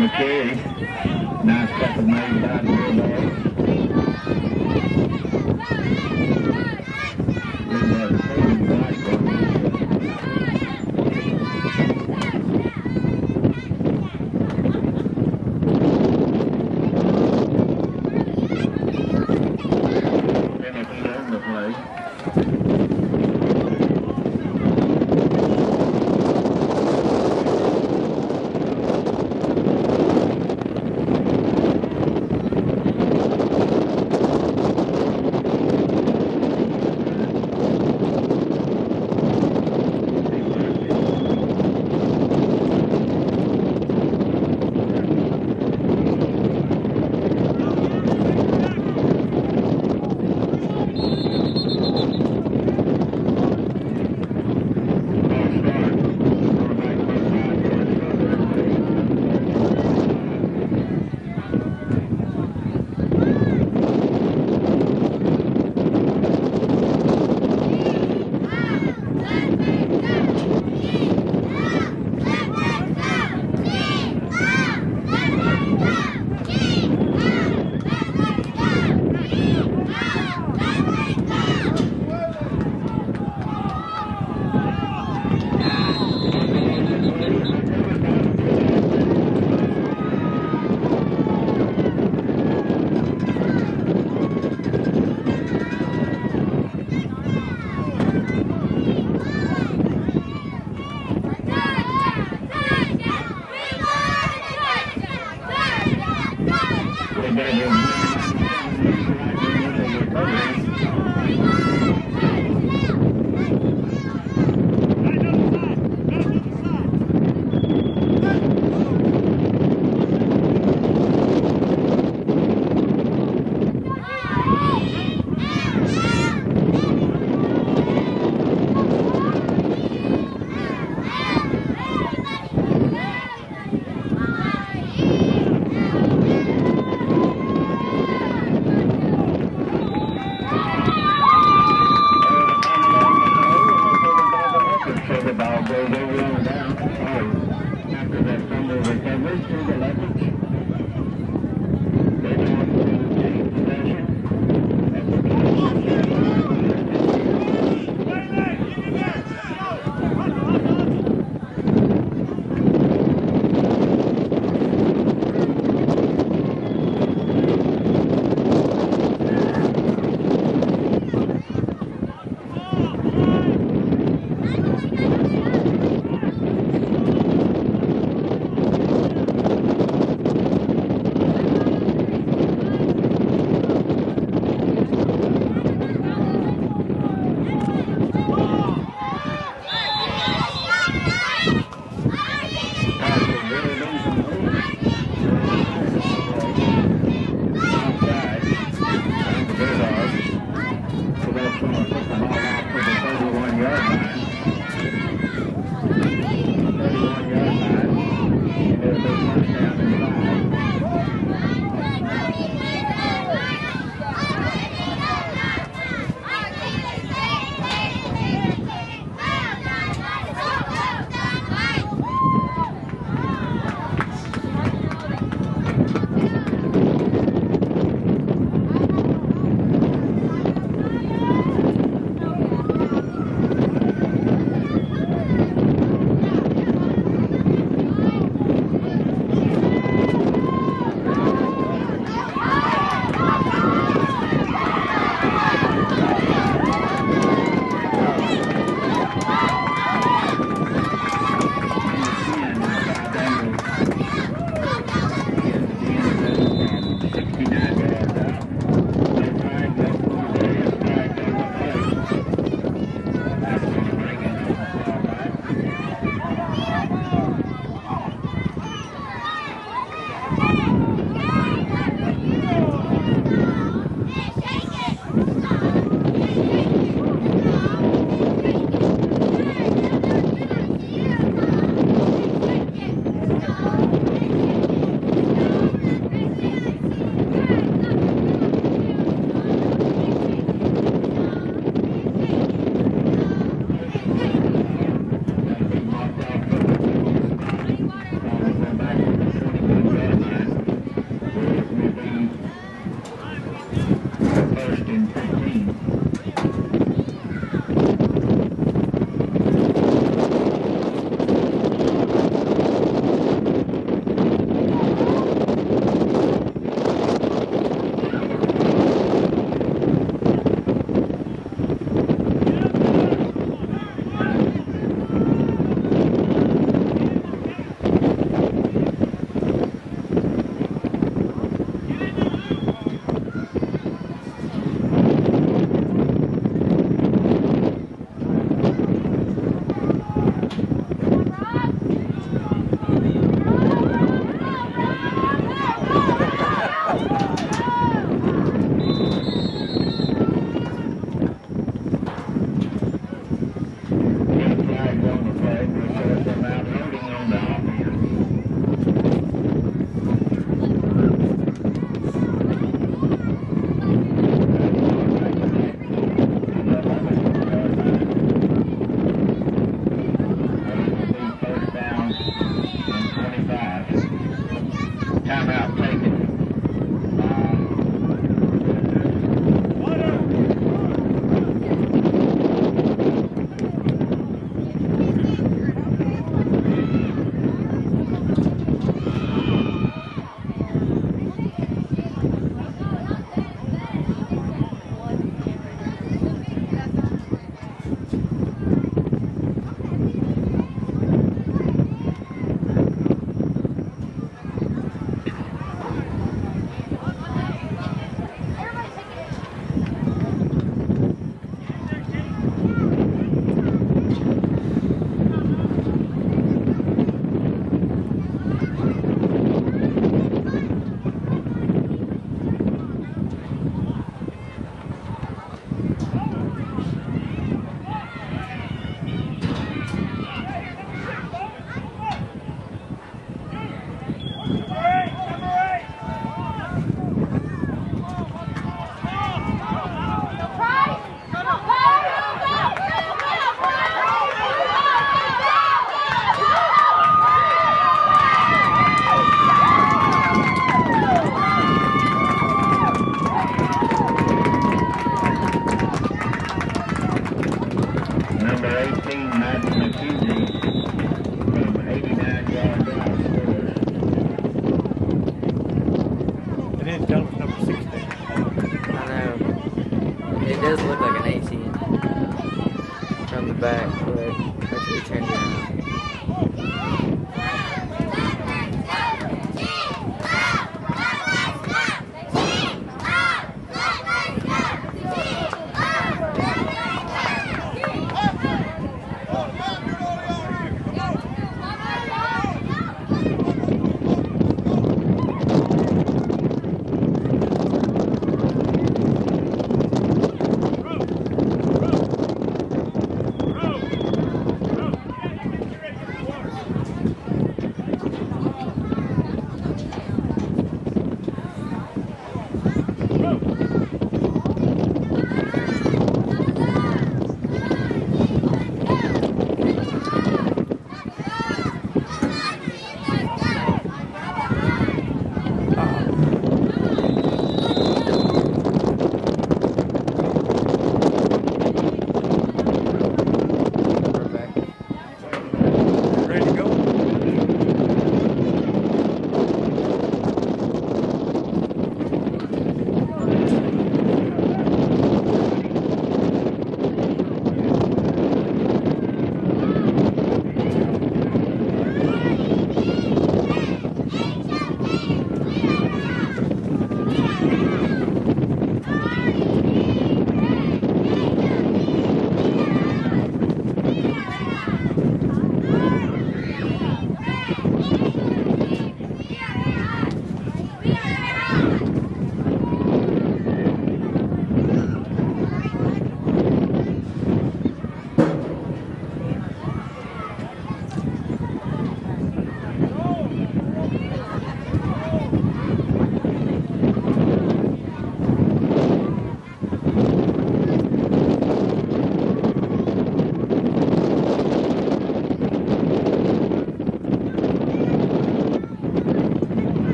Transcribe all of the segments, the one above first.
McKay. Nice tackle made by the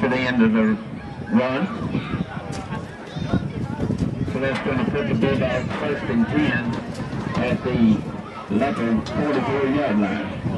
to the end of the run. So that's going to put the Bulldogs first and 10 at the Leopard 44 yard line.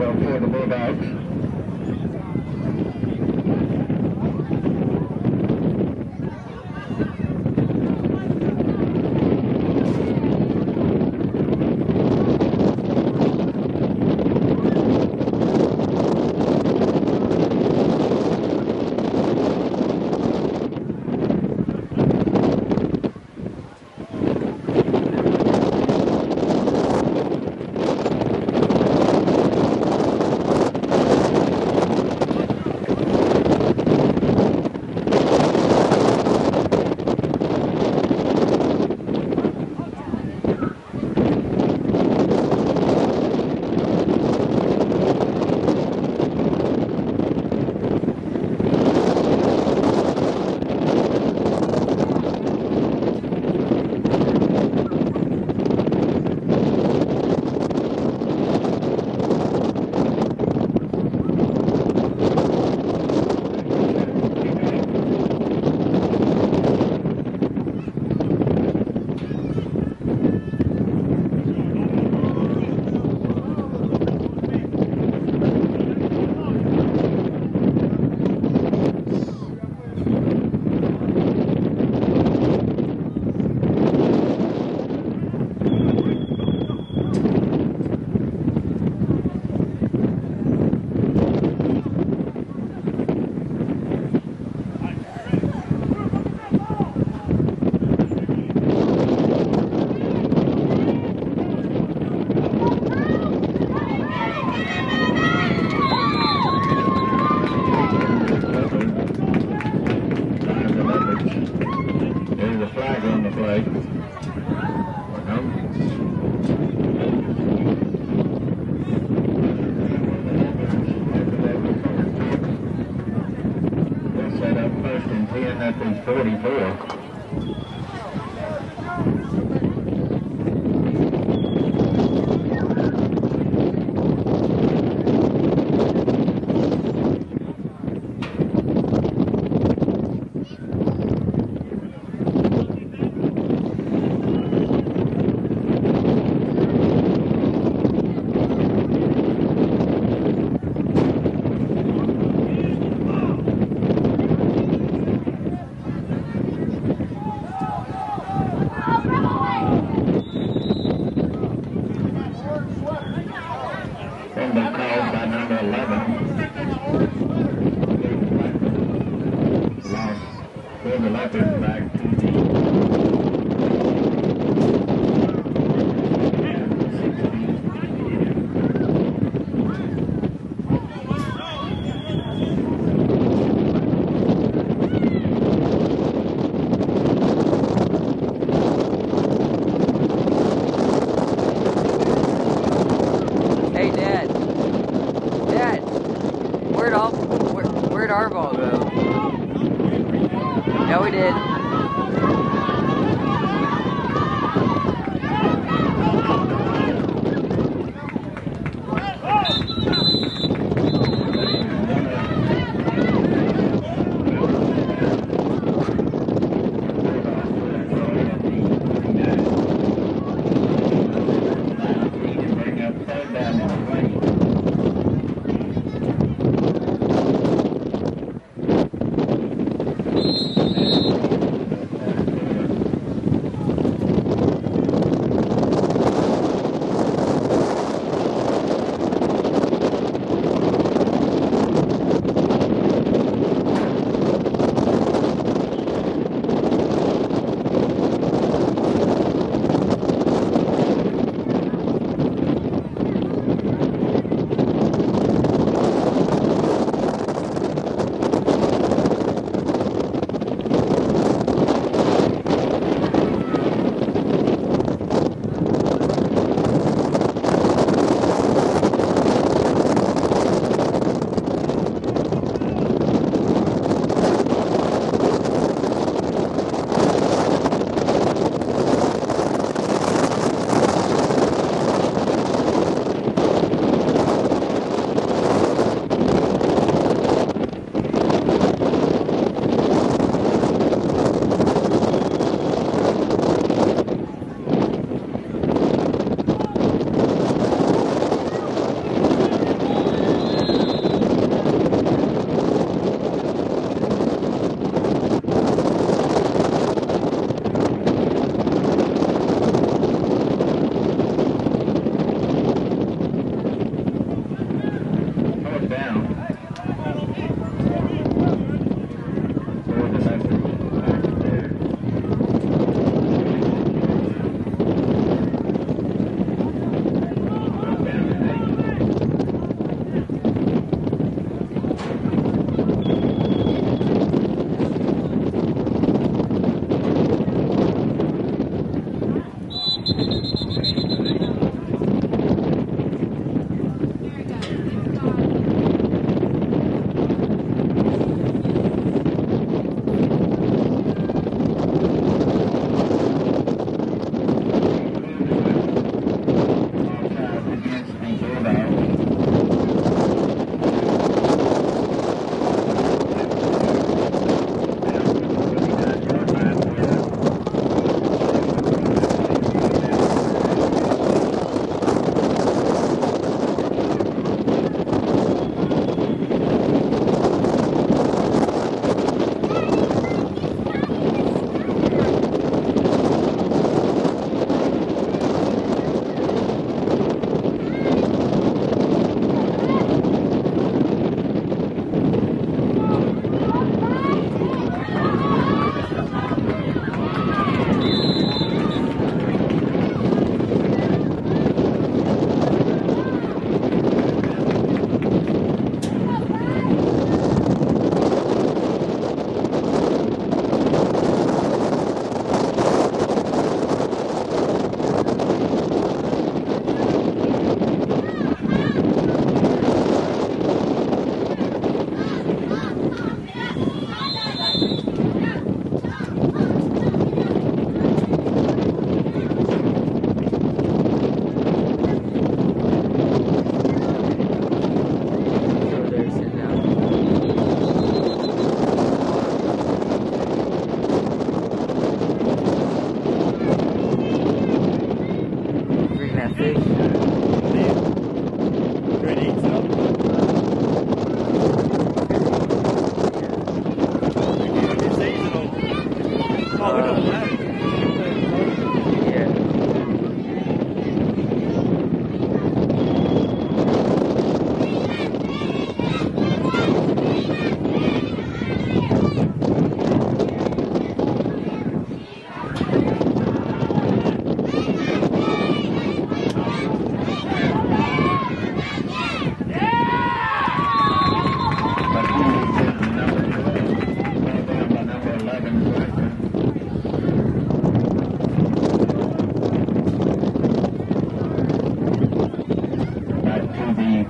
well for the move. first and 10. That's in 44.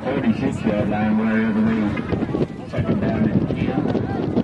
36 yard line, wherever they second down the field.